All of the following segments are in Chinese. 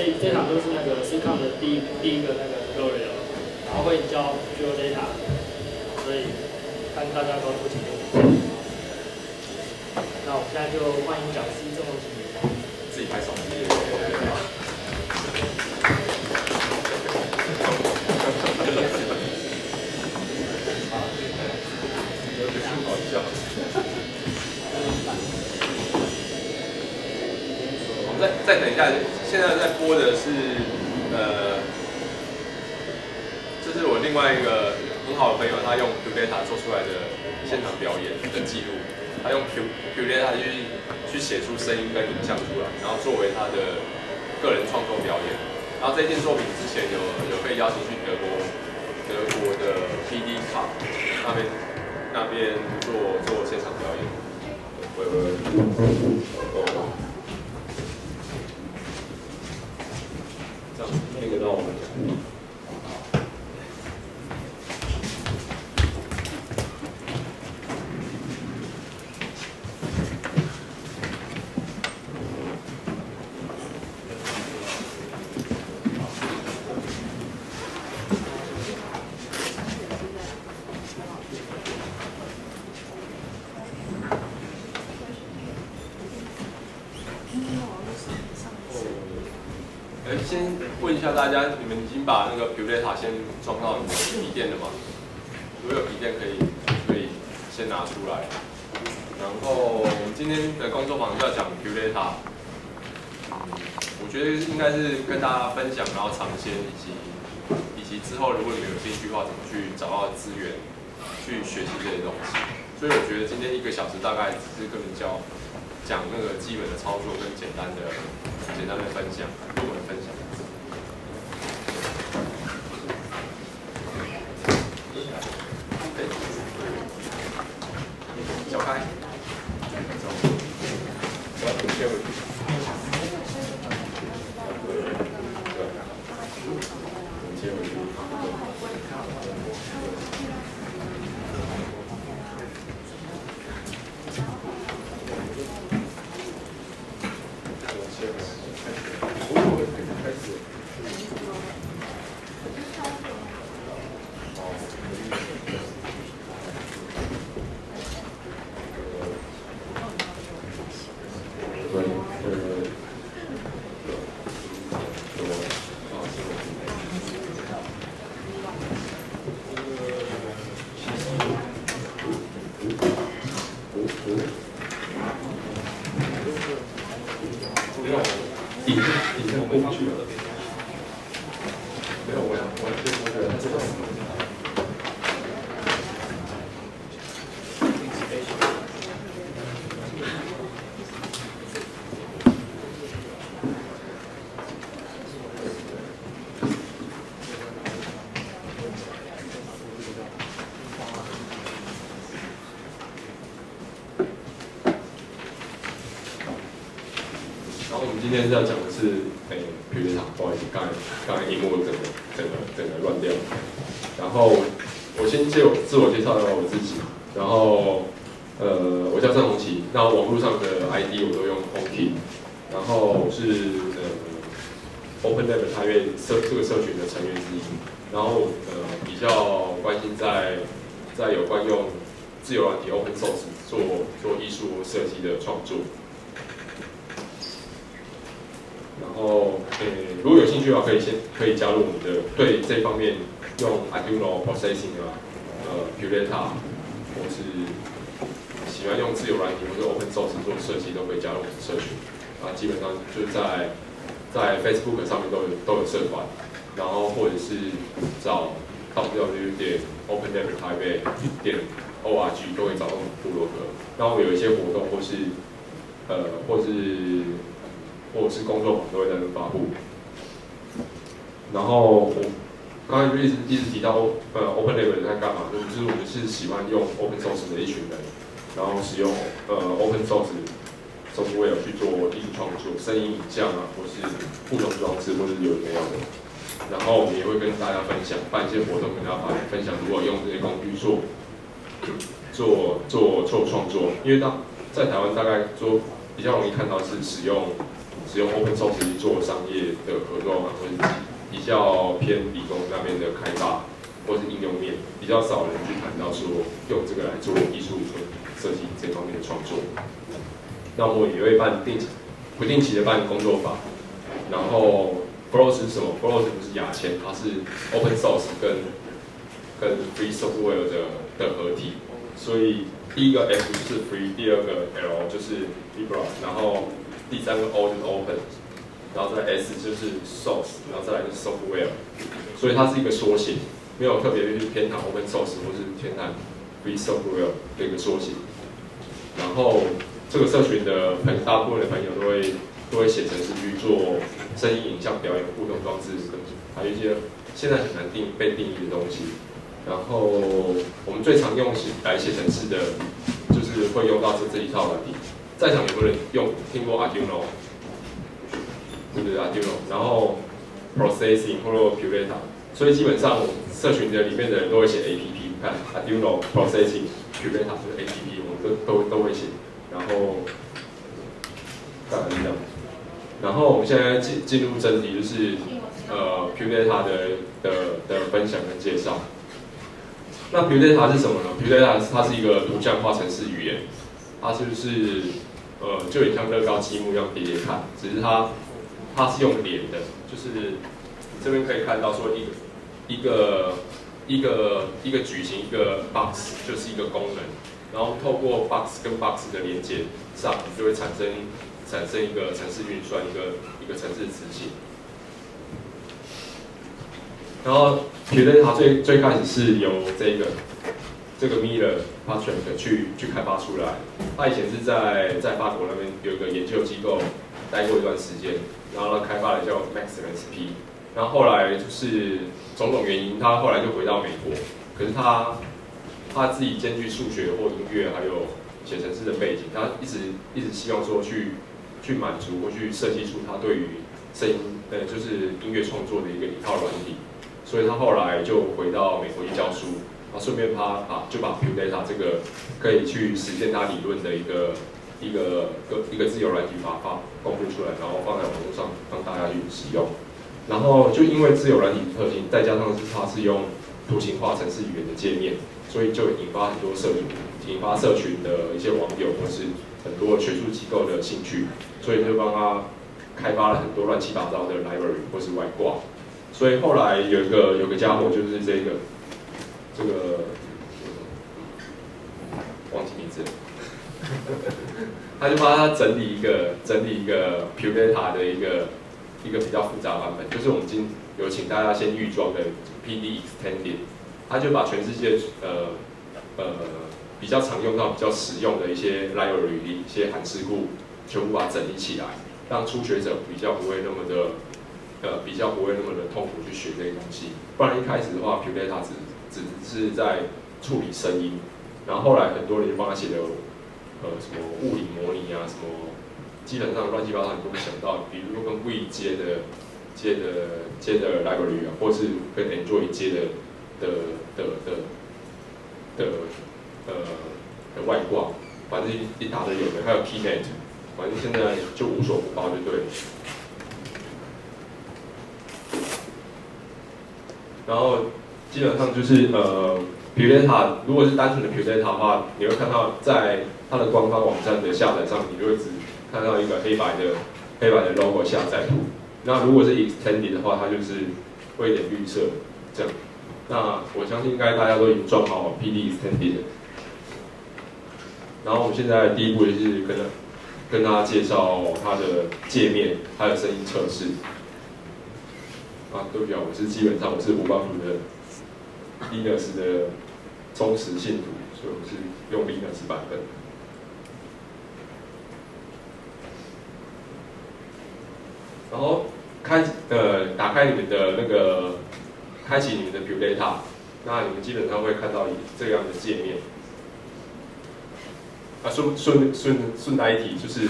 这这场就是那个 C 抗的第一第一个那个 tutorial，然后会教 Pure Data，所以看大家高度请点。那我们现在就欢迎讲师郑宏奇。自己拍手。好笑。我们再再等一下，现在在播的是呃，这是我另外一个很好的朋友，他用 Q Data 做出来的现场表演的记录，他用 Q Q Data 去去写出声音跟影像出来，然后作为他的个人创作表演。然后这件作品之前有有被邀请去德国德国的 PD 卡那边那边做做现场表演。喂喂喂，哦，这样听得到我们。呃，先问一下大家，你们已经把那个 Puleta 先装到你的笔电的吗？如果有笔电可以，可以先拿出来。然后我们今天的工作坊要讲 p u l 塔，我觉得应该是跟大家分享，然后尝鲜，以及以及之后如果你们有兴趣的话，怎么去找到资源，去学习这些东西。所以我觉得今天一个小时大概只是跟你教讲那个基本的操作跟简单的简单的分享，跟我们分享。小开，走，我要切回去。切回去。开始。对，呃，什么？啊，什么？没有，底下底下过不去了。没有，我我这那个这个。然后我们今天是要讲的是，诶、皮革厂，不好意思，刚才刚才荧幕整个整个整个乱掉。然后我先介我自我介绍一下我自己，然后呃，我叫郑红旗，那网络上的 ID 我都用 Onky，然后是呃 OpenLab 台院社这个社群的成员之一，然后呃比较关心在在有关用自由软体 Open Source 做做艺术设计的创作。然后，诶，如果有兴趣的话，可以先可以加入我们的对这方面用 Arduino processing 啊，呃 p u l e t a 或是喜欢用自由软体或者 Open Source 做设计，都可以加入我们的社群。啊，基本上就在在 Facebook 上面都有都有社团，然后或者是找 www 点 OpenLab 台北点 org 都可以找到我们部落格。然后有一些活动或是呃或是或者是工作坊都会在那边发布。然后我刚才就一直一直提到呃 Open Lab 在干嘛，就是我们是喜欢用 Open Source 的一群人，然后使用呃 Open Source software 去做艺术创作，声音、影像啊，或是互动装置，或是有的没有的。然后我们也会跟大家分享，办一些活动跟大家分享，如果用这些工具做做做做创作，因为当在台湾大概做比较容易看到是使用使用 Open Source 做商业的合作嘛，或者比较偏理工那边的开发，或是应用面，比较少人去谈到说用这个来做艺术跟设计这方面的创作。那我也会办定不定期的办工作坊，然后 Flows 是什么？Flows 不是牙签，它是 Open Source 跟跟 Free Software 的的合体，所以第一个 F 就是 Free，第二个 L 就是 Libra，然后第三个 O 就是 Open，然后再 S 就是 Source，然后再来就是 Software，所以它是一个缩写，没有特别去偏袒 Open Source 或是偏袒 Free Software 的一个缩写。然后这个社群的很大部分的朋友都会都会写程式去做声音、影像表演、互动装置，还有一些现在很难定被定义的东西。然后我们最常用来写程式的，就是会用到这这一套软体。在场有没有人用听过 Arduino？对不对？Arduino，然后 Processing 或者 Pureta，所以基本上社群的里面的人都会写 APP，看 Arduino Processing Pureta 就是 APP，我们都都都会写。然后大概这样。然后我们现在进进入正题，就是呃 Pureta 的的的分享跟介绍。那 Pureta 是什么呢？Pureta 它是一个图像化程式语言，它就是呃，就很像乐高积木一样叠叠看，只是它它是用连的，就是这边可以看到说一个一个一个一个矩形一个 box 就是一个功能，然后透过 box 跟 box 的连接上，就会产生产生一个程式运算，一个一个程式执行。然后觉得它最最开始是由这个这个 Miller Patrick 去去开发出来。他以前是在在法国那边有一个研究机构待过一段时间，然后他开发了叫 MaxMSP。然后后来就是种种原因，他后来就回到美国。可是他他自己兼具数学或音乐还有写程式的背景，他一直一直希望说去去满足或去设计出他对于声音呃就是音乐创作的一个一套软体。所以他后来就回到美国去教书，然后顺便他把就把 Pudata 这个可以去实现他理论的一个一个个一个自由软体把它公布出来，然后放在网络上让大家去使用。然后就因为自由软体的特性，再加上是它是用图形化程式语言的界面，所以就引发很多社群，引发社群的一些网友或是很多学术机构的兴趣，所以就帮他开发了很多乱七八糟的 library 或是外挂。所以后来有一个有个家伙就是这个这个忘记名字，他就帮他整理一个整理一个 Pureta 的一个一个比较复杂版本，就是我们今有请大家先预装的 PD Extended，他就把全世界呃呃比较常用到比较实用的一些 library 一些函数库全部把它整理起来，让初学者比较不会那么的。呃，比较不会那么的痛苦去学这些东西，不然一开始的话，Pureta 只只是在处理声音，然后后来很多人就帮他写了呃什么物理模拟啊，什么基本上乱七八糟你都会想到，比如说跟 V 接的接的接的 library 啊，或是跟 Android 接的的的的的呃的外挂，反正一大堆有的，还有 Keynet，反正现在就无所不包就对了。然后基本上就是呃，Pureta 如果是单纯的 Pureta 的话，你会看到在它的官方网站的下载上，你就会只看到一个黑白的黑白的 logo 下载图。那如果是 Extended 的话，它就是会有点绿色这样。那我相信应该大家都已经装好 PD Extended。然后我们现在第一步就是跟跟大家介绍它的界面，它的声音测试。啊，对不起啊，我是基本上我是五八图的 Linux 的忠实信徒，所以我是用 Linux 版本。然后开呃打开你们的那个，开启你们的 View Data，那你们基本上会看到这样的界面。啊，顺顺顺顺带一提，就是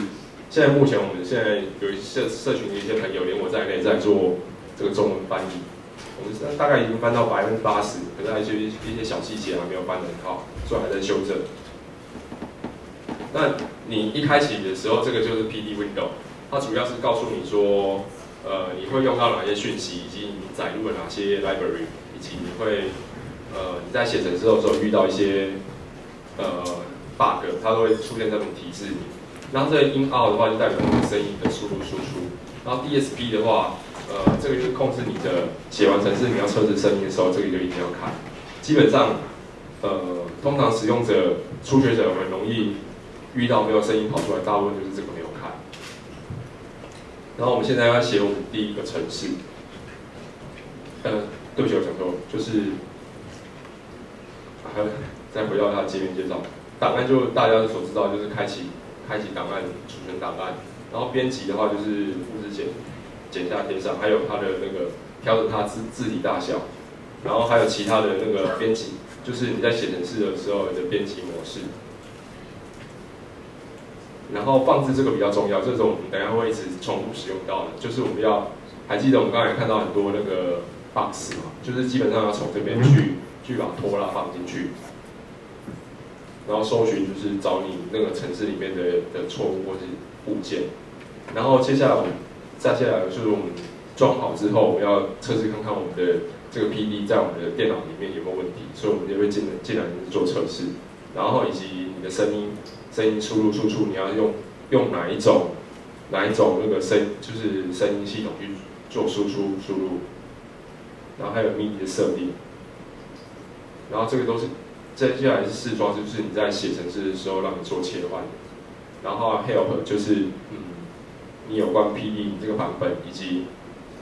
现在目前我们现在有一些社群的一些朋友，连我在内在做。这个中文翻译，我们现在大概已经翻到百分之八十，可是还有一些一些小细节还没有翻得很好，所以还在修正。那你一开启的时候，这个就是 PD window，它主要是告诉你说，呃，你会用到哪些讯息，以及你载入了哪些 library，以及你会，呃，你在写程式的时候遇到一些，呃，bug，它都会出现这种提示你。然后这个 in out 的话，就代表你的声音的输入输出。然后 DSP 的话，呃，这个就是控制你的写完程式你要测试声音的时候，这个就一定要看。基本上，呃，通常使用者、初学者很容易遇到没有声音跑出来，大部分就是这个没有看。然后我们现在要写我们第一个程式。呃，对不起，我讲错，就是，还再回到它的界面介绍，档案就大家所知道，就是开启。开启档案、储存档案，然后编辑的话就是复制剪、剪下贴上，还有它的那个调整它字字体大小，然后还有其他的那个编辑，就是你在写程式的时候的编辑模式。然后放置这个比较重要，这种我们等下会一直重复使用到的，就是我们要还记得我们刚才看到很多那个 box 嘛，就是基本上要从这边去去把拖拉放进去。然后搜寻就是找你那个城市里面的的错误或是物件，然后接下来我们再下来就是我们装好之后，我们要测试看看我们的这个 PD 在我们的电脑里面有没有问题，所以我们就会进来进来做测试，然后以及你的声音声音输入输出你要用用哪一种哪一种那个声就是声音系统去做输出输入，然后还有 MIDI 的设定，然后这个都是。接下来是试装，就是你在写程式的时候让你做切换，然后 help 就是嗯，你有关 PD 这个版本以及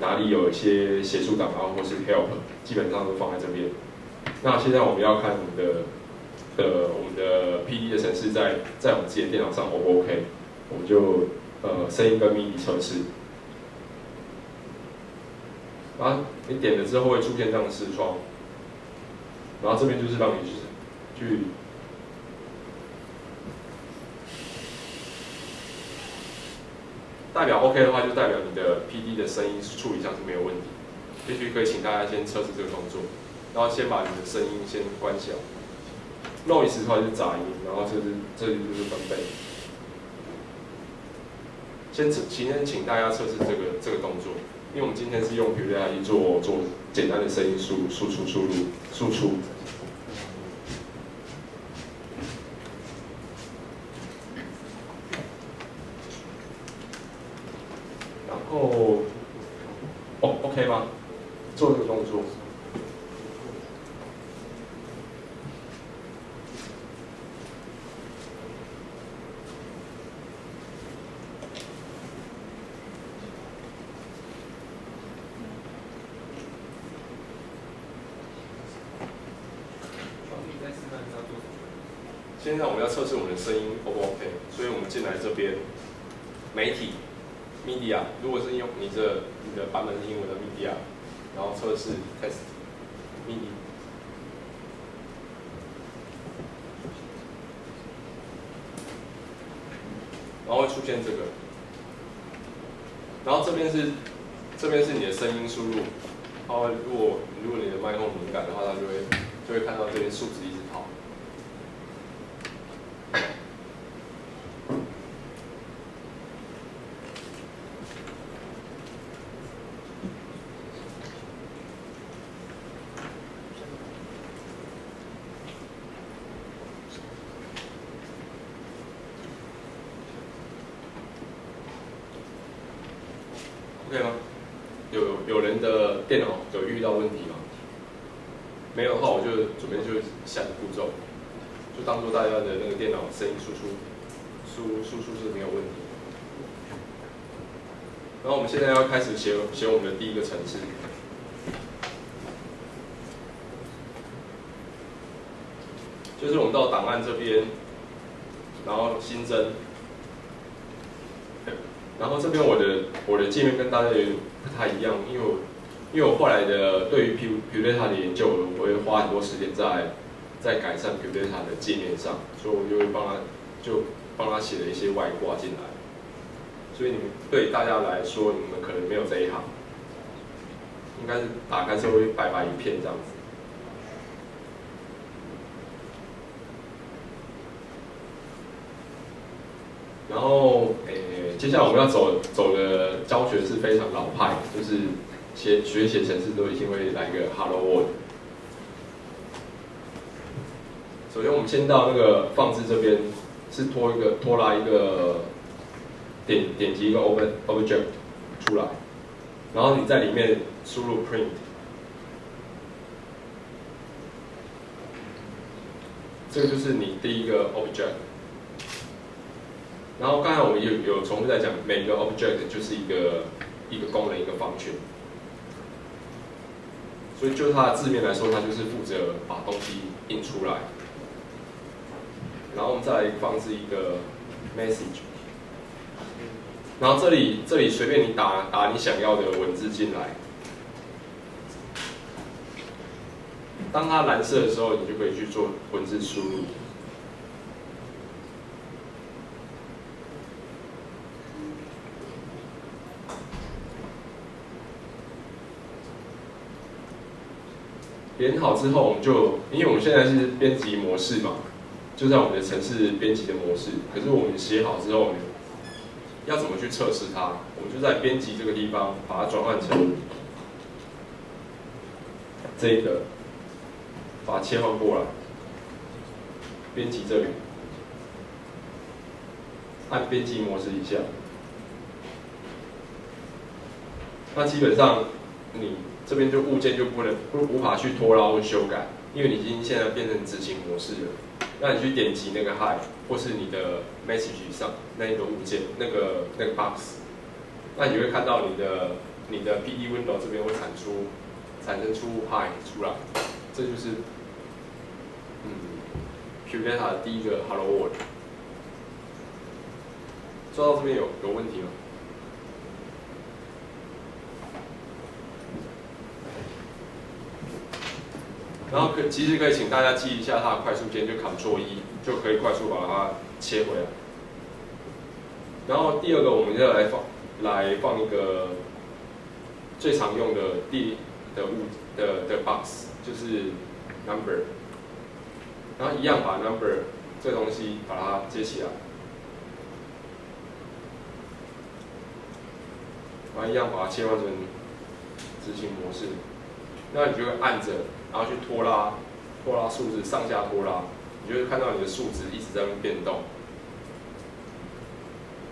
哪里有一些协助档案或是 help，基本上都放在这边。那现在我们要看我们的的我们的 PD 的程式在在我们自己的电脑上 O 不 OK，我们就呃声音跟 MIDI 测试。啊你点了之后会出现这样的视窗，然后这边就是让你就是。去代表 OK 的话，就代表你的 PD 的声音处理上是没有问题。也许可以请大家先测试这个动作，然后先把你的声音先关小。Noise 的话就是杂音，然后这是这里就是分贝。先请先请大家测试这个这个动作，因为我们今天是用 p d i 做做简单的声音输输出输入输出。现在我们要测试我们的声音 O 不 OK，所以我们进来这边，媒体，media，如果是用你这你的版本是英文的 media，然后测试 test，media，然后会出现这个，然后这边是这边是你的声音输入，它会如果如果你的麦克风敏感的话，它就会就会看到这边数值一直跑。OK 吗？有有人的电脑有遇到问题吗？没有的话，我就准备就下个步骤，就当做大家的那个电脑声音输出输输出是没有问题。然后我们现在要开始写写我们的第一个程式，就是我们到档案这边，然后新增。然后这边我的我的界面跟大家有不太一样，因为我因为我后来的对于 P P Data 的研究，我会花很多时间在在改善 P Data 的界面上，所以我就会帮他就帮他写了一些外挂进来，所以你们对大家来说，你们可能没有这一行，应该是打开之后会白白一片这样子。然后诶，接下来我们要走走的教学是非常老派，就是写学写程式都一定会来一个 Hello World。首先我们先到那个放置这边，是拖一个拖拉一个点点击一个 Open Object 出来，然后你在里面输入 Print。这个就是你第一个 object，然后刚才我们有有重复在讲，每个 object 就是一个一个功能一个方圈，所以就它的字面来说，它就是负责把东西印出来，然后我们再来放置一个 message，然后这里这里随便你打打你想要的文字进来。当它蓝色的时候，你就可以去做文字输入。连好之后，我们就因为我们现在是编辑模式嘛，就在我们的城市编辑的模式。可是我们写好之后，要怎么去测试它？我们就在编辑这个地方把它转换成这个。把它切换过来，编辑这里，按编辑模式一下，那基本上你这边就物件就不能不无法去拖拉或修改，因为你已经现在变成执行模式了。那你去点击那个 Hi 或是你的 Message 上那一个物件那个那个 Box，那你会看到你的你的 PD Window 这边会产出产生出 Hi 出来，这就是。嗯 q d a t a 的第一个 Hello World，做到这边有有问题吗？然后可其实可以请大家记一下它的快速键，就 Ctrl 一就可以快速把它切回来。然后第二个，我们要来放来放一个最常用的第的物的的 box，就是 number。然后一样把 number 这东西把它接起来，然后一样把它切换成执行模式，那你就会按着，然后去拖拉，拖拉数字上下拖拉，你就会看到你的数值一直在变动。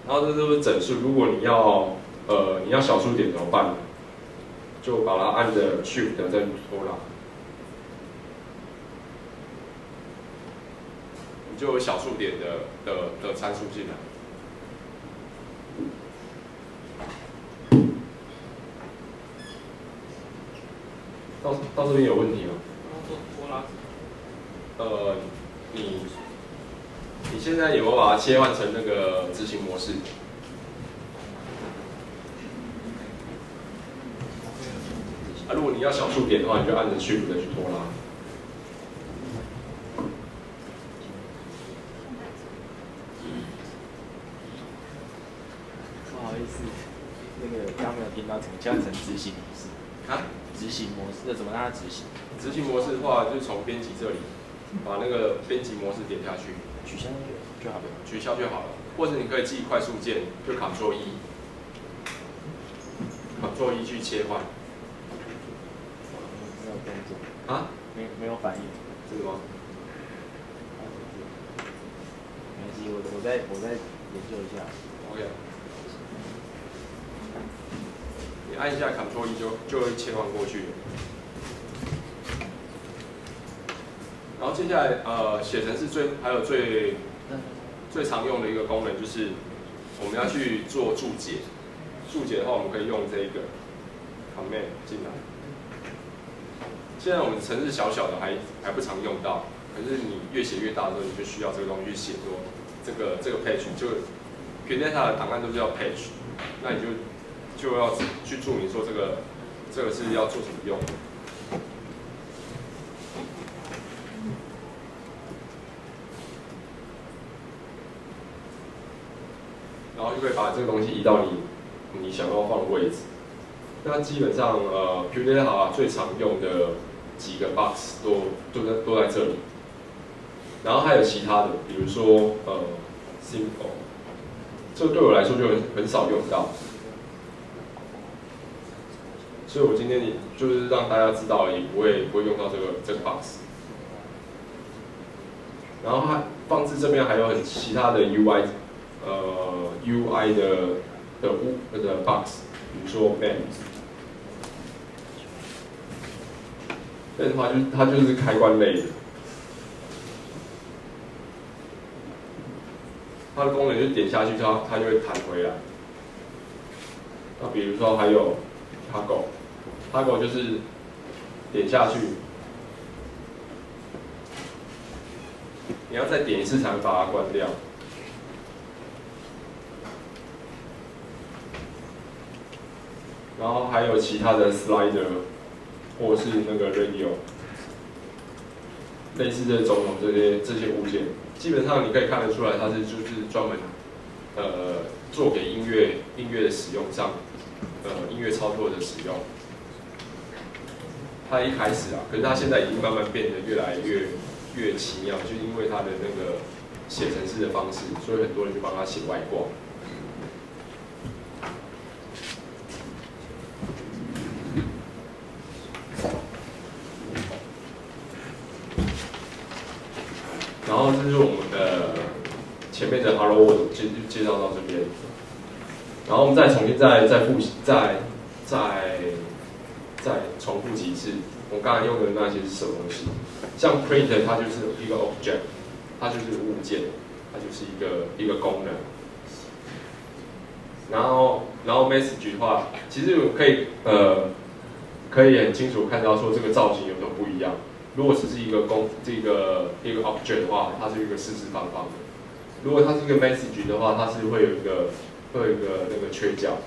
然后这都是整数，如果你要呃你要小数点怎么办呢？就把它按着 Shift 再拖拉。你就有小数点的的的参数进来，到到这边有问题吗？呃，你你现在有没有把它切换成那个执行模式？啊，如果你要小数点的话，你就按着 Shift 再去拖拉。不好意思，那个刚没有听到怎么加成执行模式？啊，执行模式，那怎么让它执行？执行模式的话，就是从编辑这里，把那个编辑模式点下去，取消就好了，取消就好了。或者你可以记快速键，就 Ctrl 一，Ctrl 一去切换。没有动作啊？没没有反应？是吗？没关系，我我再我再研究一下。OK。按一下 Ctrl E 就就会切换过去。然后接下来呃写成是最还有最最常用的一个功能就是我们要去做注解。注解的话我们可以用这一个 command 进来。现在我们城市小小的还还不常用到，可是你越写越大的时候你就需要这个东西去写作这个这个 page 就 data 的档案都是要 page，那你就。就要去注明说这个这个是要做什么用，然后就会把这个东西移到你你想要放的位置。那基本上呃 p u d a t 最常用的几个 box 都都在都在这里，然后还有其他的，比如说呃 simple，这对我来说就很很少用到，所以我今天也就是让大家知道，也不会不会用到这个这个 box。然后它放置这边还有很其他的 UI，呃 UI 的的物的 box，比如说 main。但的话就是它就是开关类的，它的功能就点下去，它它就会弹回来。那比如说还有 toggle，toggle 就是点下去，你要再点一次才能把它关掉。然后还有其他的 slider。或是那个 radio，类似这种种这些这些物件，基本上你可以看得出来，它是就是专门呃做给音乐音乐的使用上，呃音乐操作的使用。他一开始啊，可是他现在已经慢慢变得越来越越奇妙，就因为他的那个写程式的方式，所以很多人就帮他写外挂。然后这是我们的前面的 Hello World 介介绍到这边，然后我们再重新再再复习，再再再是。我刚才用的那些是什么东西？像 Creator 它就是一个 Object，它就是物件，它就是一个一个功能。然后然后 Message 的话，其实我可以呃可以很清楚看到说这个造型有什么不一样。如果只是一个公这个一个 object 的话，它是一个四四方方的；如果它是一个 message 的话，它是会有一个会有一个那个缺角，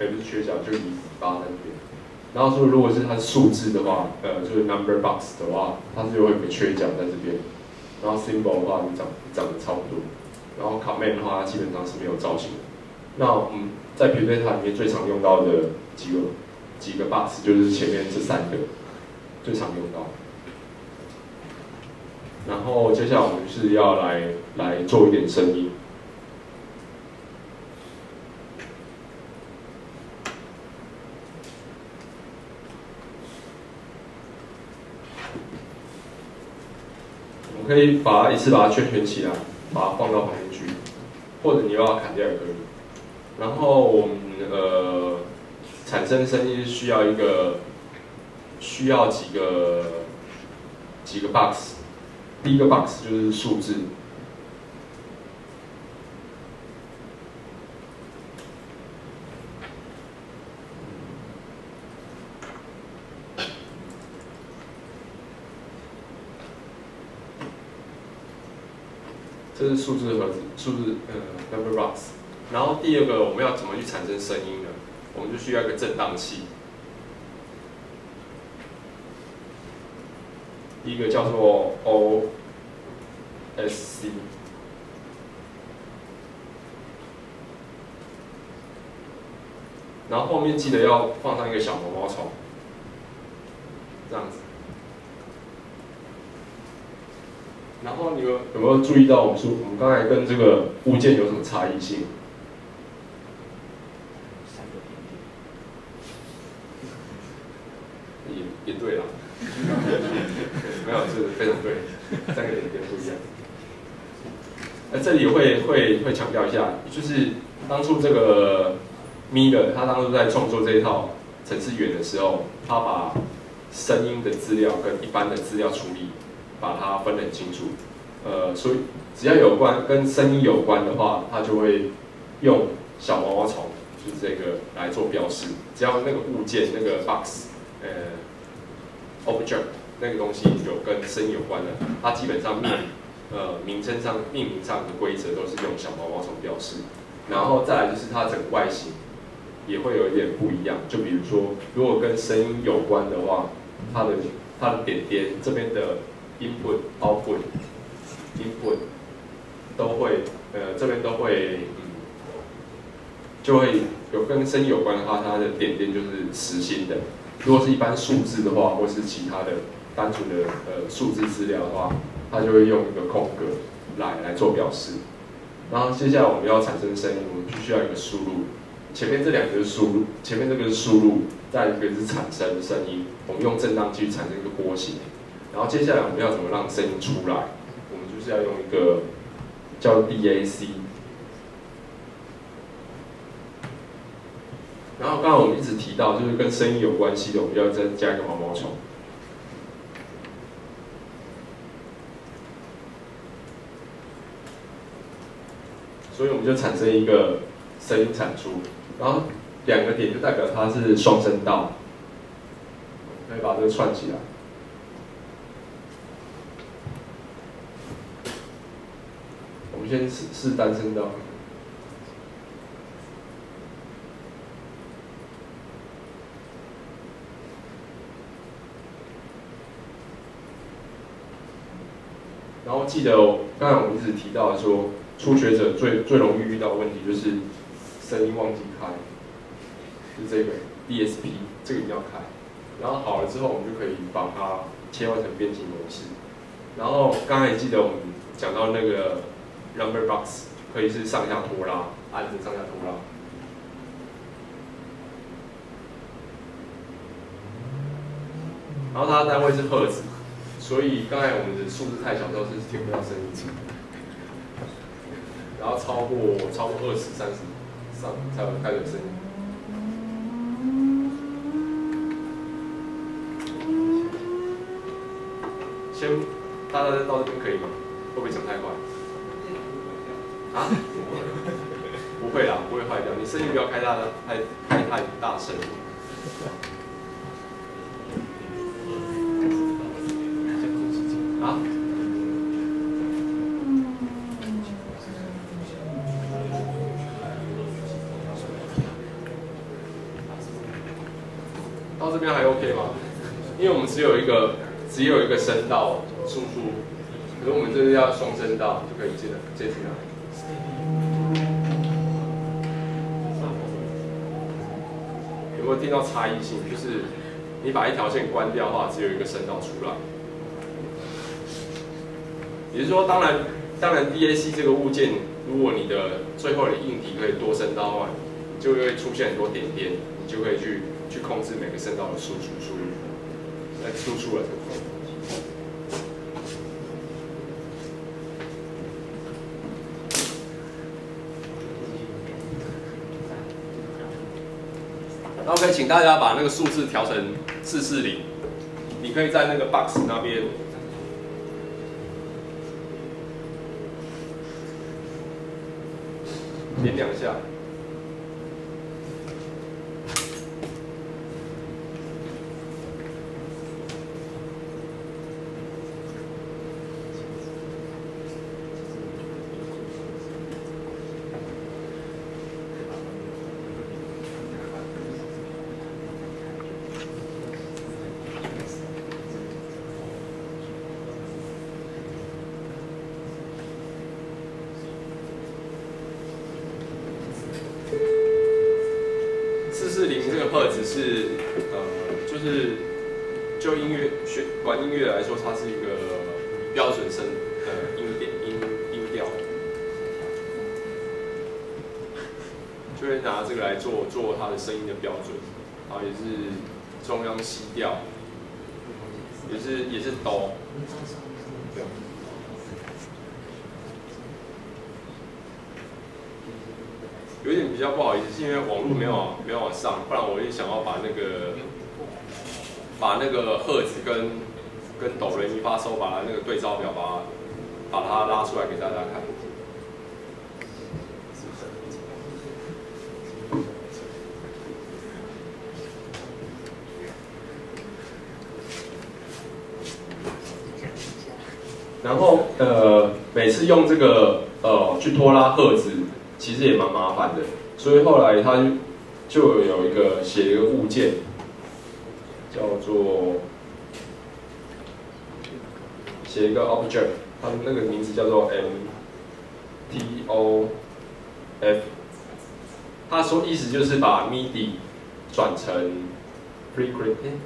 也不是缺角，就尾巴那边。然后说，如果是它数字的话，呃，就是 number box 的话，它是会有个缺角在这边。然后 symbol 的话，就长长得差不多。然后 command 的话，基本上是没有造型的。那我们在 p y t 它里面最常用到的几个几个 box，就是前面这三个最常用到。然后接下来我们是要来来做一点声音。可以把它一次把它圈圈起来，把它放到旁边去，或者你要砍掉也可以。然后我们呃产生声音需要一个需要几个几个 box。第一个 box 就是数字，这是数字盒子，数字呃 number box。然后第二个我们要怎么去产生声音呢？我们就需要一个振荡器。一个叫做 O S C，然后后面记得要放上一个小毛毛虫，这样子。然后你们有没有注意到我们说我们刚才跟这个物件有什么差异性？也也对了。没有，是非常对，三个点点不一样。那这里会会会强调一下，就是当初这个 m i g e r 他当初在创作这一套程式语言的时候，他把声音的资料跟一般的资料处理，把它分得很清楚。呃，所以只要有关跟声音有关的话，它就会用小毛毛虫，就是这个来做标识。只要那个物件那个 box，呃。Object 那个东西有跟声音有关的，它基本上命呃名称上命名上的规则都是用小毛毛虫标示，然后再来就是它整个外形也会有一点不一样，就比如说如果跟声音有关的话，它的它的点点这边的 input output input 都会呃这边都会嗯就会有跟声音有关的话，它的点点就是实心的。如果是一般数字的话，或是其他的单纯的呃数字资料的话，它就会用一个空格来来做表示。然后接下来我们要产生声音，我们必须要一个输入。前面这两个是输入，前面这个是输入，再一个是产生声音。我们用振荡器产生一个波形。然后接下来我们要怎么让声音出来？是要用一个叫 DAC。然后刚刚我们一直提到，就是跟声音有关系的，我们要再加一个毛毛虫。所以我们就产生一个声音产出，然后两个点就代表它是双声道，可以把这个串起来。我们先试试单声道。然后记得，刚才我们一直提到说。初学者最最容易遇到问题就是声音忘记开，是这个 DSP，这个一定要开。然后好了之后，我们就可以把它切换成编辑模式。然后刚才记得我们讲到那个 Number Box，可以是上下拖拉，按着上下拖拉。然后它的单位是赫兹，所以刚才我们的数字太小，时候是听不到声音。然后超过超过二十三十上才有开始声音。先，大家到这边可以吗？会不会讲太快？啊？不会啦，不会坏掉。你声音不要开大，太开太大声。啊？到这边还 OK 吗？因为我们只有一个只有一个声道输出，可是我们这是要双声道就可以接的接进来。有没有听到差异性？就是你把一条线关掉的话，只有一个声道出来。也就是说，当然当然 DAC 这个物件，如果你的最后的硬体可以多声道的话，就会出现很多点点，你就可以去。去控制每个声道的输出、输入，来输出了这个。OK，请大家把那个数字调成四四零。你可以在那个 box 那边点两下。标准声呃音点音音调，就会拿这个来做做它的声音的标准，然后也是中央 C 调，也是也是哆。有点比较不好意思，是因为网络没有没有往上，不然我就想要把那个把那个赫兹跟跟哆来咪发嗦把那个对照表把把它拉出来给大家看。然后呃，每次用这个呃去拖拉赫兹。其实也蛮麻烦的，所以后来他就有一个写一个物件，叫做写一个 object，它的那个名字叫做 M T O F，它说意思就是把 MIDI 转成 frequency，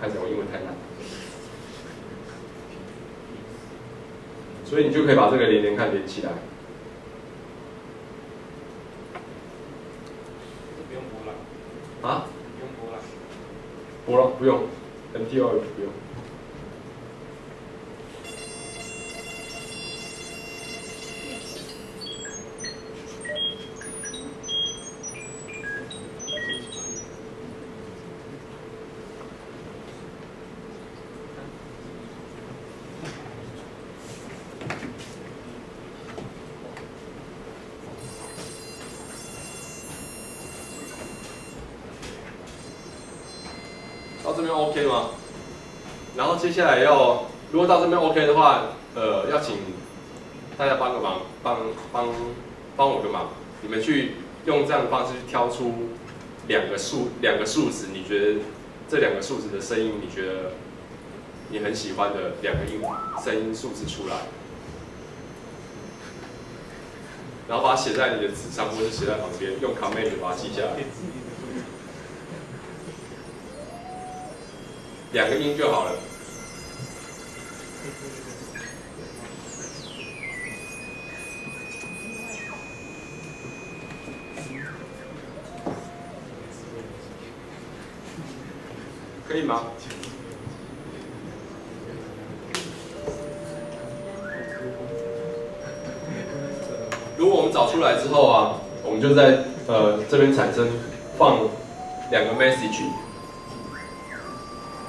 看起来我英文太烂。所以你就可以把这个连连看连起来。啊不用波浪，啊？不用波浪。波浪不用到这边 OK 吗？然后接下来要，如果到这边 OK 的话，呃，要请大家帮个忙，帮帮帮我个忙，你们去用这样的方式去挑出两个数两个数值，你觉得这两个数值的声音，你觉得你很喜欢的两个音声音数字出来，然后把它写在你的纸上，或者写在旁边，用 command 把它记下来。两个音就好了。可以吗？如果我们找出来之后啊，我们就在呃这边产生放两个 message。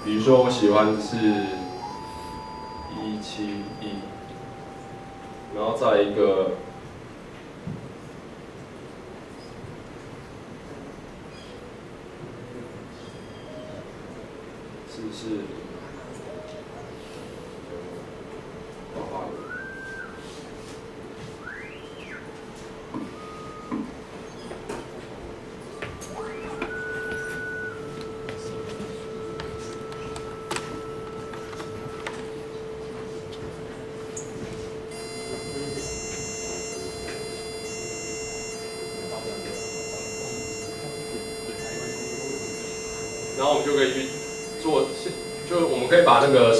比如说，我喜欢的是一七一，然后再一个是是画画的。然后我们就可以去做，就我们可以把那个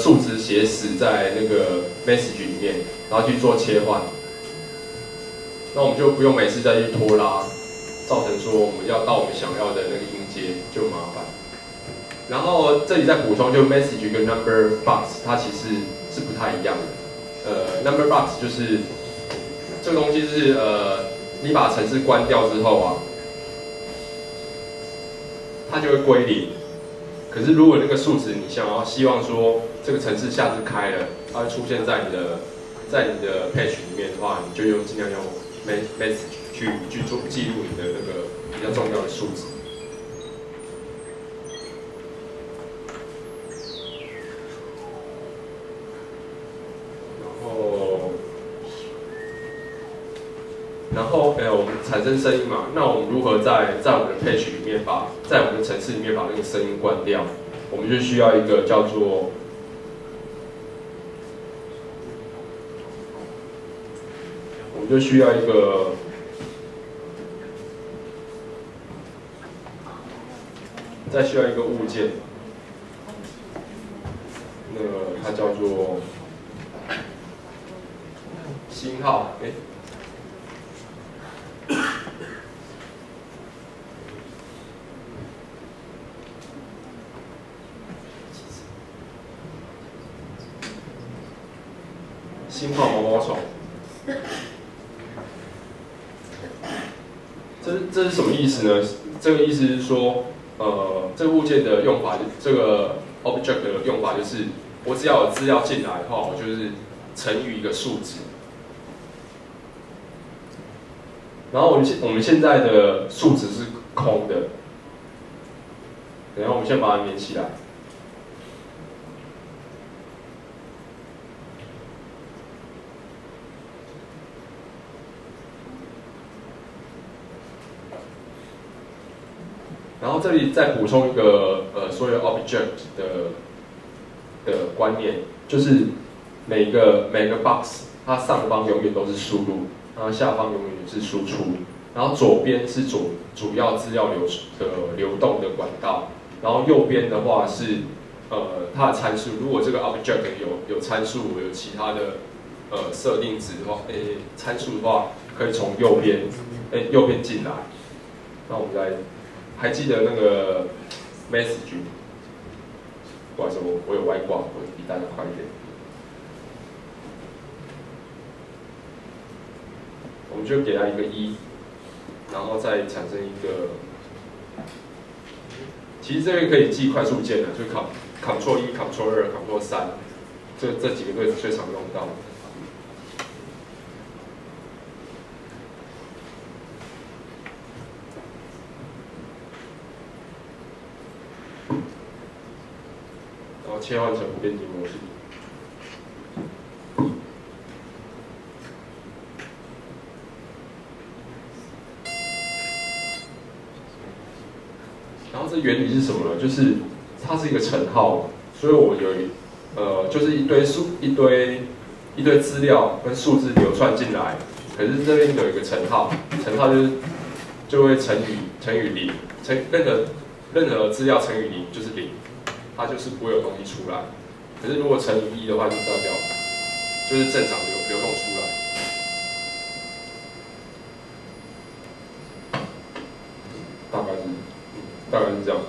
数值写死在那个 message 里面，然后去做切换。那我们就不用每次再去拖拉，造成说我们要到我们想要的那个音阶就麻烦。然后这里再补充，就 message 跟 number box 它其实是不太一样的。呃，number box 就是这个东西是呃，你把程式关掉之后啊，它就会归零。可是如果那个数值你想要希望说这个城市下次开了，它会出现在你的在你的 page 里面的话，你就用尽量用 message 去去做记录你的那个比较重要的数值。然后，然后，哎，我们产生声音嘛，那我们如何在在我们的 page 里面把在我们的城市里面把那个声音关掉？我们就需要一个叫做们就需要一个再需要一个物件，那个它叫做星号，哎。星号毛毛虫，这是什么意思呢？这个意思是说，呃，这个物件的用法，这个 object 的用法就是，我只要有资料进来的话，我就是乘以一个数值。然后我们现我们现在的数值是空的，然后我们先把它连起来。然后这里再补充一个呃，所有 object 的的观念，就是每个每个 box 它上方永远都是输入，然后下方永远是输出，然后左边是主主要资料流的流动的管道，然后右边的话是呃它的参数，如果这个 object 有有参数有其他的呃设定值的话，诶参数的话，可以从右边，诶右边进来。那我们来，还记得那个 message？不好意思，我我有外挂，我比大家快一点。我们就给他一个一，然后再产生一个。其实这边可以记快速键的，就 Ctrl Ctrl 一、Ctrl 二、Ctrl 三，这这几个都是最常用到的。然后切换成编辑模式。然后这原理是什么呢？就是它是一个乘号，所以我有一呃，就是一堆数、一堆一堆资料跟数字流窜进来，可是这边有一个乘号，乘号就是就会乘以乘以零，乘任何任何资料乘以零就是零，它就是不会有东西出来。可是如果乘以一的话，就代表就是正常流流动出来。大概是，大概是这样。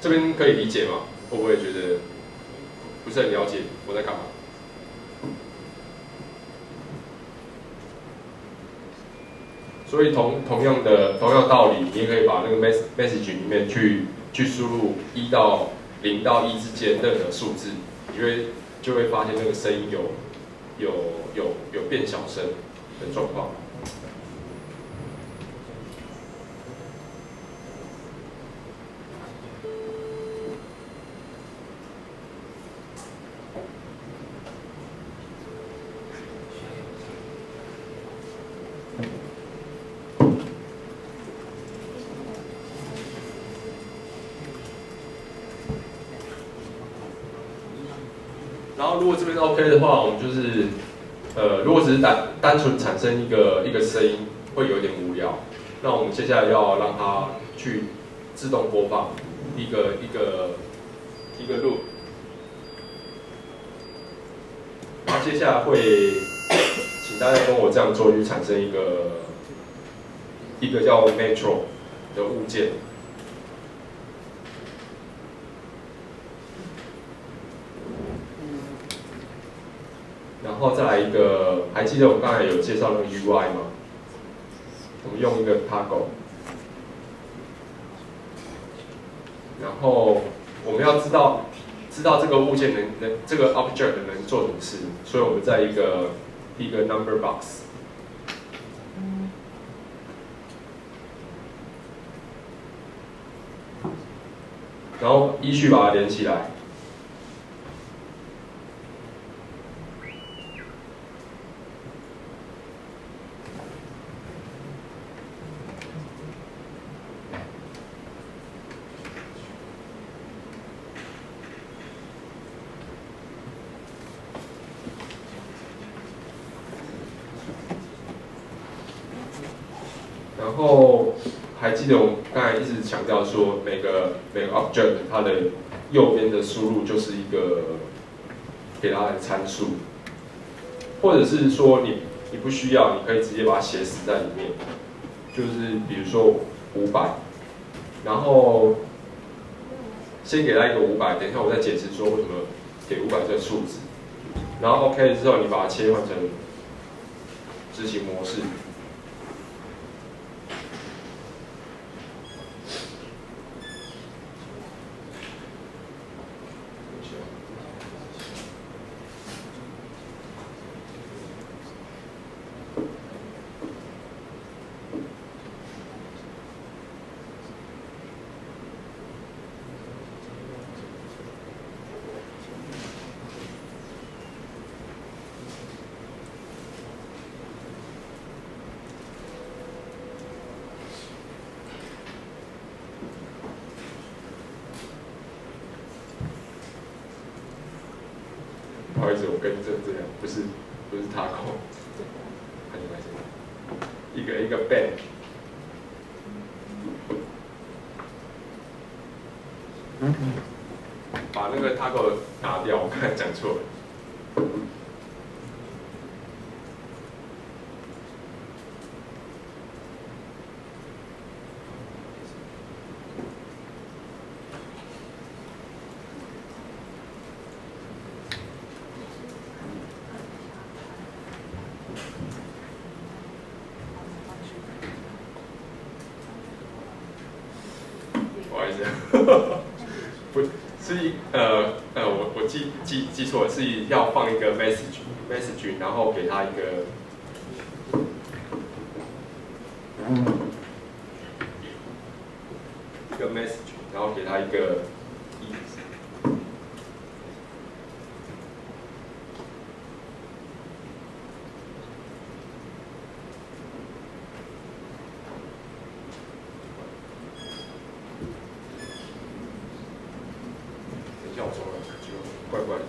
这边可以理解吗？会不会觉得不是很了解我在干嘛？所以同同样的同样道理，你也可以把那个 mess message 里面去去输入一到零到一之间任何数字，你会就会发现那个声音有有有有变小声的状况。然后如果这边 OK 的话，我们就是，呃，如果只是单单纯产生一个一个声音，会有点无聊。那我们接下来要让它去自动播放一个一个一个 loop。然后接下来会请大家跟我这样做，去产生一个一个叫 metro 的物件。然后再来一个，还记得我刚才有介绍那个 UI 吗？我们用一个 toggle，然后我们要知道知道这个物件能能这个 object 能做什么事，所以我们在一个一个 number box，然后依序把它连起来。然后还记得我们刚才一直强调说，每个每个 object 它的右边的输入就是一个给它的参数，或者是说你你不需要，你可以直接把它写死在里面，就是比如说五百，然后先给它一个五百，等一下我再解释说为什么给五百这个数字，然后 OK 之后你把它切换成执行模式。不好意思，我跟正这样，不是不是 taco，很没关系，一个一个 band。把那个 taco 拿掉，我刚才讲错了。哈哈哈，不是呃呃我我记记记错了，是要放一个 message message，然后给他。一个 message，然后给他一个意思。等一下，我说了，就怪怪的。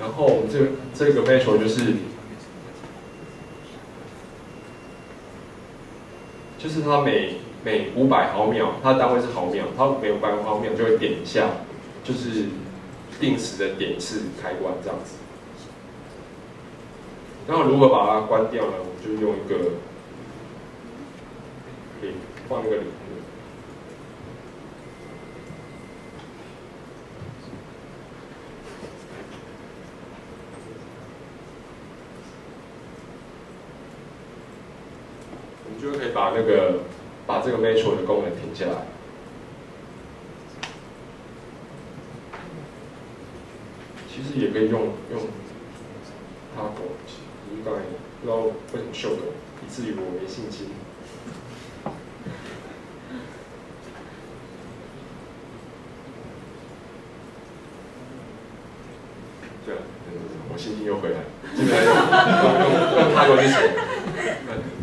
然后我们这个这个 metro 就是，就是它每每五百毫秒，它的单位是毫秒，它每五百毫秒就会点一下，就是定时的点一次开关这样子。然后如果把它关掉呢，我们就用一个零放一个零。我们就可以把那个把这个 metro 的功能停下来。其实也可以用用它狗，只是刚才不知道为什么秀的，以至于我没信心。对，我信心又回来了，现在用用用它狗去写。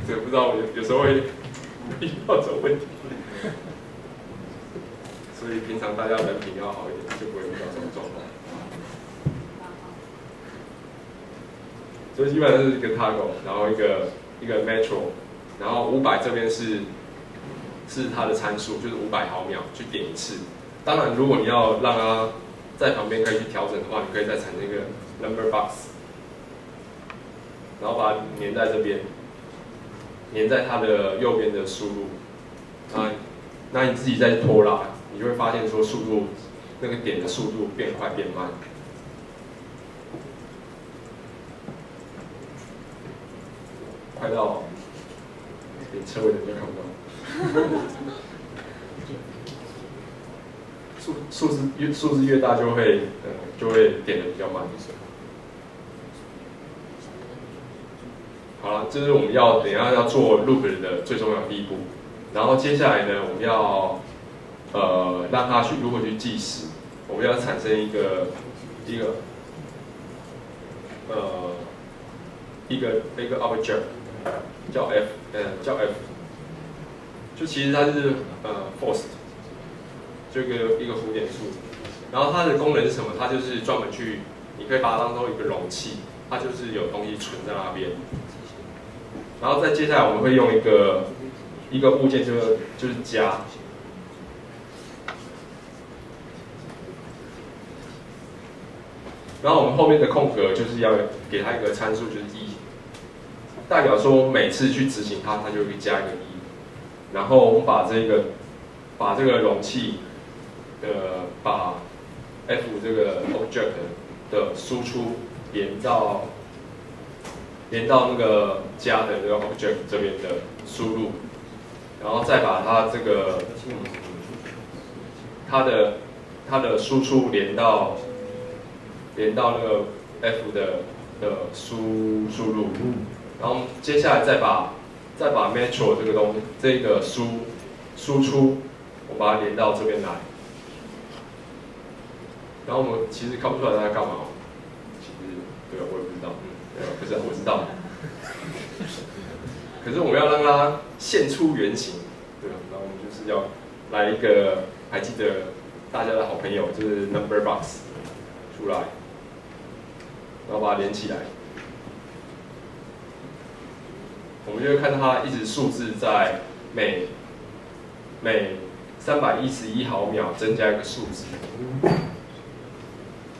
这不知道有有时候会到这种问题，所以平常大家人品要好一点，就不会遇到这种状况。所以基本上是一个 Toggle，然后一个一个 Metro，然后五百这边是是它的参数，就是五百毫秒去点一次。当然，如果你要让它在旁边可以去调整的话，你可以再产生一个 Number Box，然后把它粘在这边。粘在它的右边的输入，啊，那你自己再拖拉，你就会发现说速度那个点的速度变快变慢。快到连车尾都看不到。数数字越数字越大，就会呃就会点的比较慢一些。好了，这是我们要等一下要做 loop 的最重要的第一步。然后接下来呢，我们要呃让它去如何去计时，我们要产生一个一个呃一个一个 object 叫 f 呃叫 f，就其实它是呃 forced 这个一个浮点数。然后它的功能是什么？它就是专门去，你可以把它当做一个容器，它就是有东西存在那边。然后再接下来我们会用一个一个物件，就是就是加，然后我们后面的空格就是要给它一个参数，就是一，代表说每次去执行它，它就会加一个一。然后我们把这个把这个容器的把 f 这个 object 的输出连到。连到那个加的这个 object 这边的输入，然后再把它这个它的它的输出连到连到那个 f 的的输输入，然后接下来再把再把 metro 这个东这个输输出，我把它连到这边来。然后我们其实看不出来它在干嘛，其实对，我也不知道，嗯，对，不是我知道。可是我们要让它现出原形，对啊，然后我们就是要来一个，还记得大家的好朋友就是 number box 出来，然后把它连起来，我们就会看到它一直数字在每每三百一十一毫秒增加一个数字。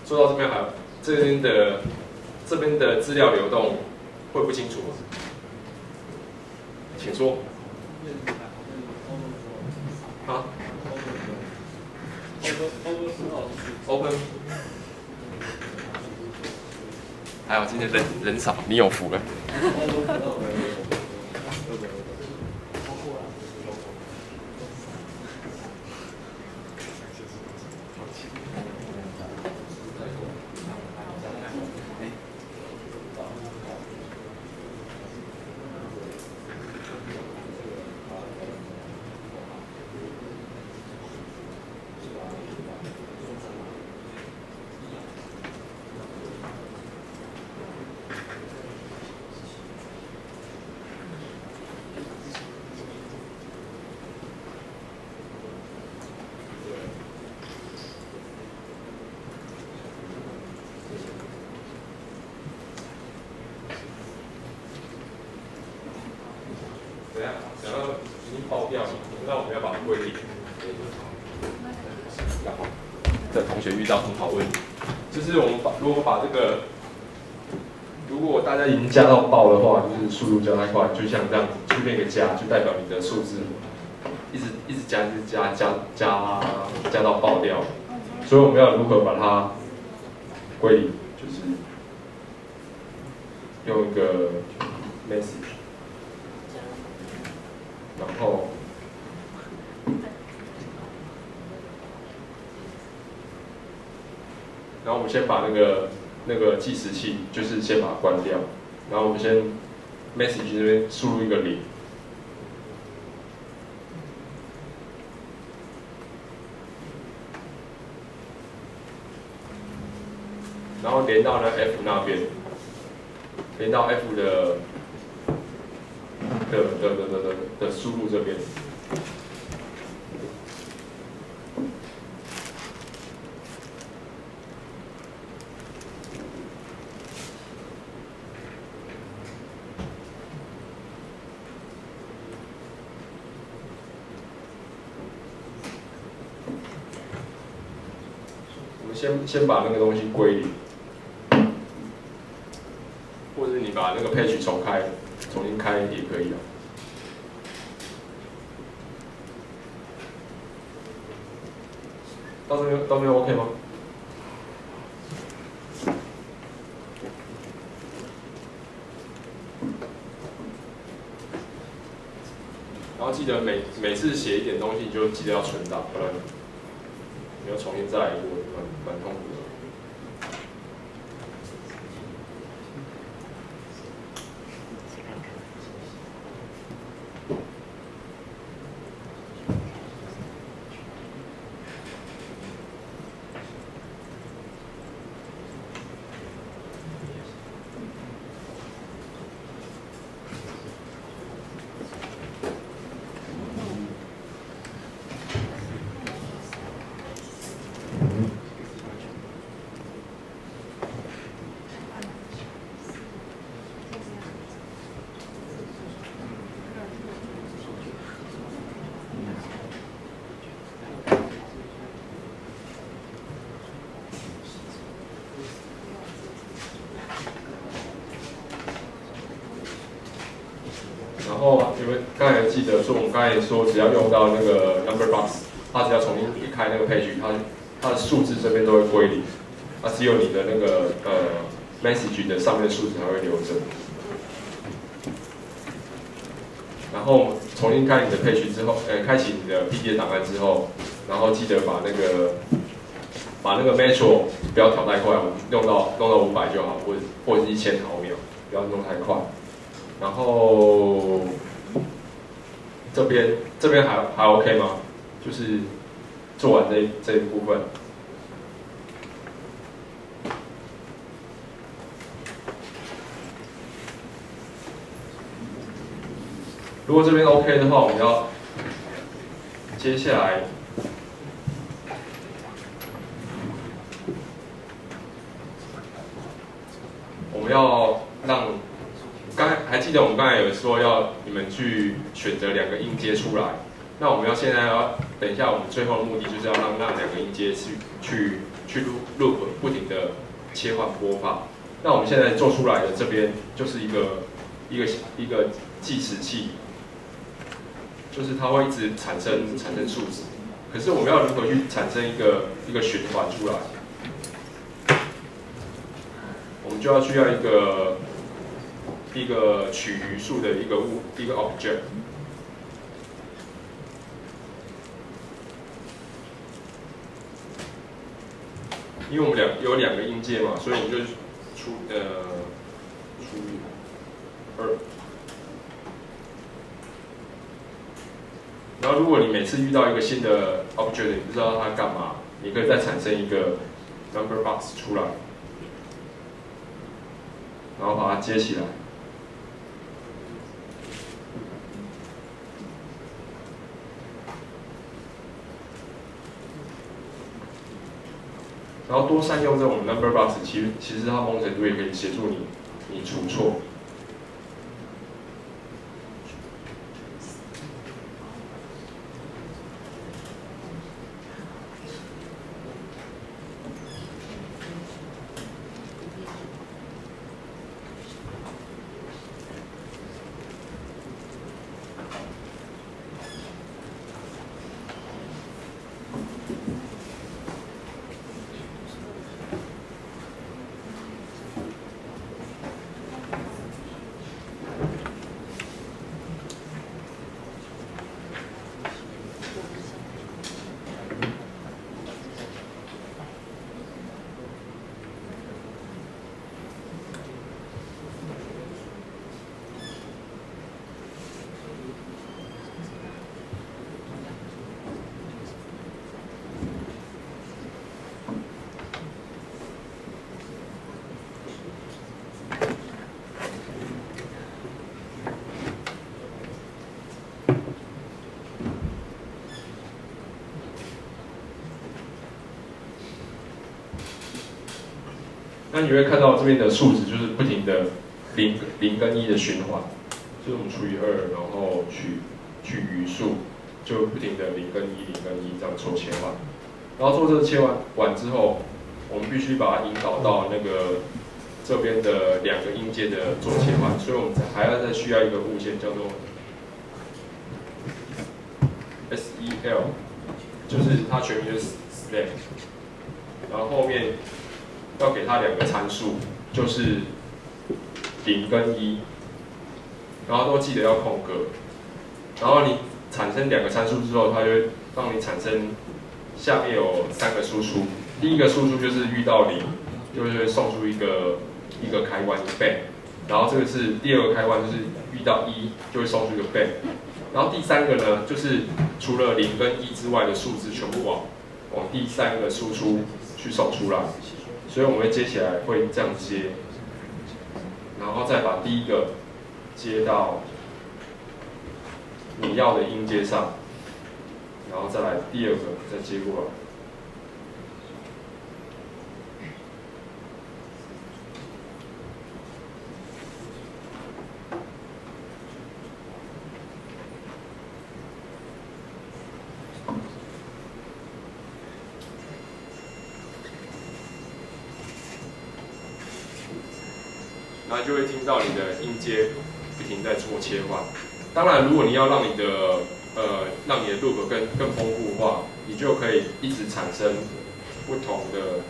说到这边还这边的这边的资料流动会不清楚吗？请说。啊？Open。还好今天人人少，你有福了。怎样？想要已经爆掉了，那我们要把它归零。然后，这同学遇到很好问题，就是我们把如果把这个，如果大家已经加到爆的话，就是速度加太快，就像这样子出现一个加，就代表你的数字一直一直加，一直加加加加到爆掉。所以我们要如何把它归零？就是用一个 message。然后，然后我们先把那个那个计时器，就是先把它关掉。然后我们先 message 这边输入一个零，然后连到呢 F 那边，连到 F 的。的的的的的的输入这边，我们先先把那个东西归零，或者你把那个 page 重开。重新开也可以啊。到这边到这边 OK 吗？然后记得每每次写一点东西，你就记得要存档，不然你要重新再来一步，蛮蛮痛苦的。然后你们刚才记得说，我们刚才说只要用到那个 number box，它只要重新一开那个 page，它它的数字这边都会归零，它只有你的那个呃 message 的上面数字才会留着。然后重新开你的 page 之后，呃，开启你的 PDF 档案之后，然后记得把那个把那个 metro 不要调太快，我们用到弄到五百就好，或者或者是一千毫秒，不要弄太快。然后这边这边还还 OK 吗？就是做完这这一部分。如果这边 OK 的话，我们要接下来，我们要让还记得我们刚才有说要你们去选择两个音阶出来，那我们要现在要等一下，我们最后的目的就是要让那两个音阶去去去 loop 不停的切换播放。那我们现在做出来的这边就是一个一个一个计时器。就是它会一直产生产生数值，可是我们要如何去产生一个一个循环出来？我们就要需要一个一个取余数的一个物一个 object，因为我们两有两个音阶嘛，所以我们就出呃除以二。然后，如果你每次遇到一个新的 object，你不知道它干嘛，你可以再产生一个 number box 出来，然后把它接起来。然后多善用这种 number box，其实其实它某种程度也可以协助你你出错。那你会看到这边的数值就是不停的零零跟一的循环，就是我们除以二，然后取取余数，就不停的零跟一零跟一这样做切换。然后做这个切换完之后，我们必须把它引导到那个这边的两个音阶的做切换，所以我们还要再需要一个物件叫做 SEL，就是它全名就是 SLAM，然后后面。要给它两个参数，就是零跟一，然后都记得要空格。然后你产生两个参数之后，它就会让你产生下面有三个输出。第一个输出就是遇到零，就会送出一个一个开关一倍。然后这个是第二个开关，就是遇到一就会送出一个倍。然后第三个呢，就是除了零跟一之外的数字全部往往第三个输出去送出来。所以我们会接起来，会这样接，然后再把第一个接到你要的音阶上，然后再来第二个再接过来。他就会听到你的音阶不停在做切换。当然，如果你要让你的呃让你的 loop 更更丰富的话，你就可以一直产生不同的。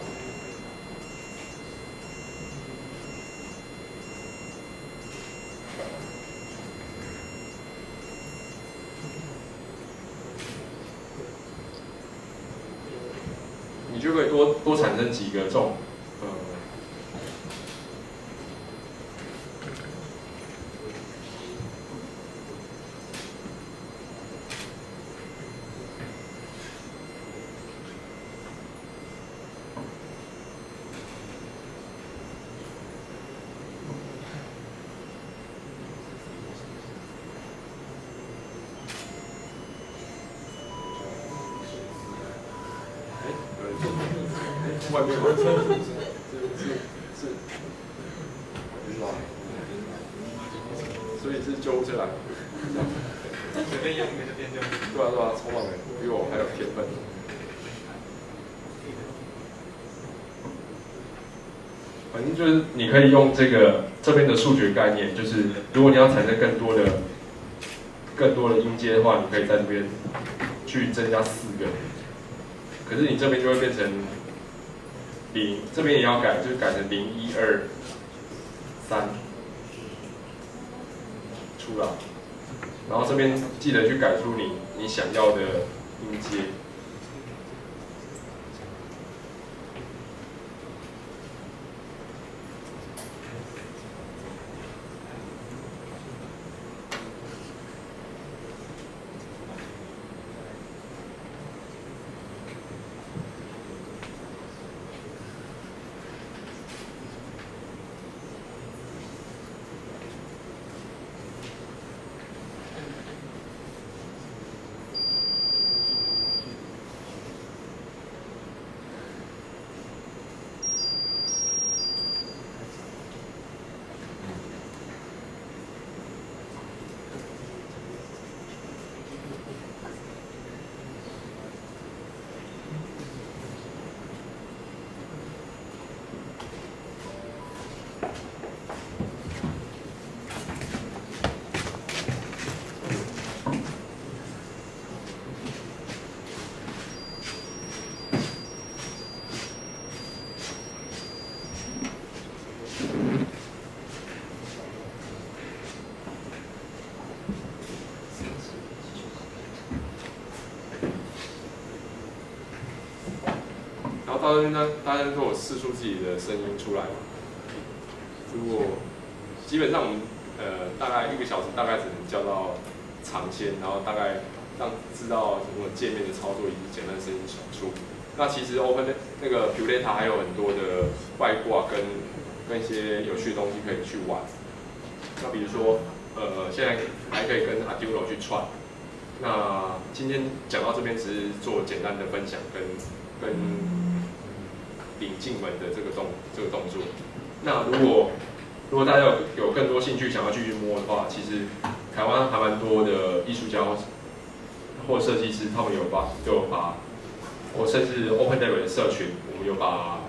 外面吗？是是是，不知道。所以是救护车来。随便用一个就变这样。对啊对啊，超棒的，比我还有天分。反正就是你可以用这个这边的数学概念，就是如果你要产生更多的更多的音阶的话，你可以在这边去增加四个。可是你这边就会变成零，这边也要改，就是改成零一二三出来，然后这边记得去改出你你想要的音阶。然后到这边呢，大家都有试出自己的声音出来。如果基本上我们呃大概一个小时大概只能教到长先，然后大概让知道什么界面的操作以及简单的声音传出。那其实 Open 那个 p u l e t a 还有很多的外挂跟跟一些有趣的东西可以去玩。那比如说呃现在还可以跟 Arduino 去串。那今天讲到这边只是做简单的分享跟跟领进门的这个动这个动作。那如果如果大家有有更多兴趣想要继续摸的话，其实台湾还蛮多的艺术家或设计师，他们有把有把，或甚至 OpenLab 的社群，我们有把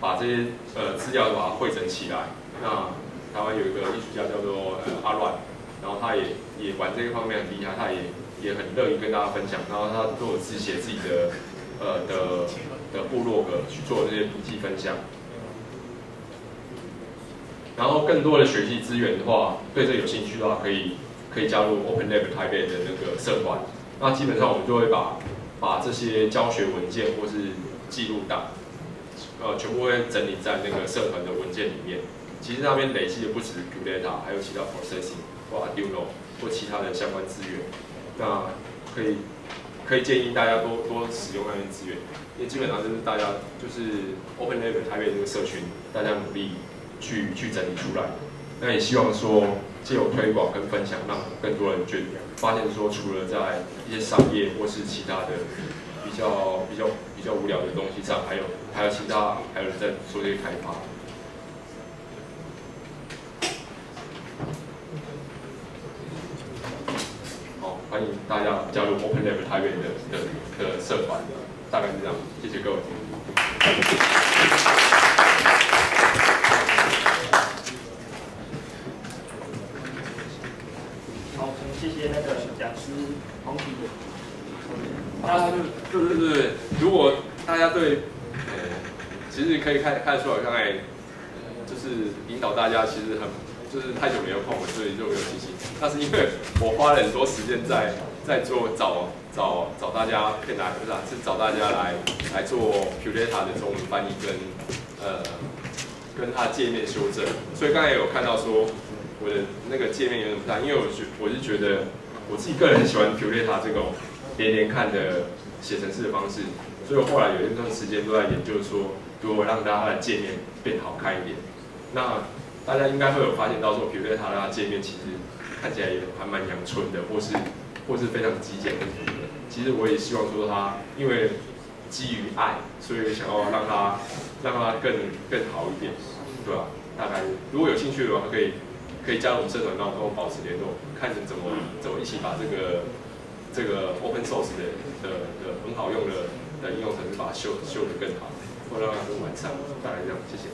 把这些呃资料把它汇整起来。那台湾有一个艺术家叫做呃阿乱，然后他也也玩这个方面很厉害，他也也很乐意跟大家分享。然后他都有自己写自己的呃的的部落格去做这些笔记分享。然后更多的学习资源的话，对这有兴趣的话，可以可以加入 OpenLab 台北的那个社团。那基本上我们就会把把这些教学文件或是记录档，呃，全部会整理在那个社团的文件里面。其实那边累积的不止 Q Data，还有其他 Processing 或 Arduino 或其他的相关资源。那可以可以建议大家多多使用那边资源，因为基本上就是大家就是 OpenLab 台北这个社群，大家努力。去去整理出来，那也希望说借由推广跟分享，让更多人觉发现说，除了在一些商业或是其他的比较比较比较无聊的东西上，还有还有其他还有人在做这些开发。好，欢迎大家加入 OpenLab 台北的的的社团，大概是这样，谢谢各位。好谢谢那个讲师洪体。啊，对对对对，如果大家对，呃，其实可以看看出来，刚才就是引导大家，其实很就是太久没有碰了，所以就没有信心。那是因为我花了很多时间在在做找找找大家骗大家，不是啊，是找大家来来做 p u l e t a 的中文翻译跟呃跟它界面修正。所以刚才有看到说。我的那个界面有点不大，因为我觉我是觉得我自己个人很喜欢 p u l e t a 这种连连看的写程式的方式，所以我后来有一段时间都在研究说，如何让大家的界面变好看一点。那大家应该会有发现到说 p u l e t a 的界面其实看起来也还蛮阳春的，或是或是非常极简的。其实我也希望说它，因为基于爱，所以想要让它让它更更好一点，对吧？大概如果有兴趣的话，可以可以加入我们社团，然后跟我保持联络，看怎么怎么一起把这个这个 open source 的的的很好用的的应用程式把它修修得更好，或让它更完善。大概这样，谢谢。